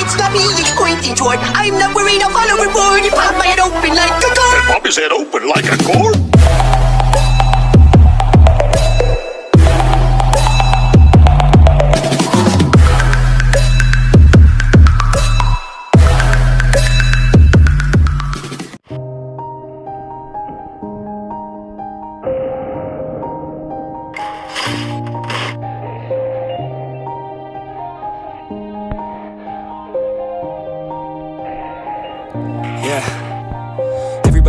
it's not me it's pointing toward. I'm not worried, I'll follow reward. You pop my head open like a door. Pop his head open like a cork.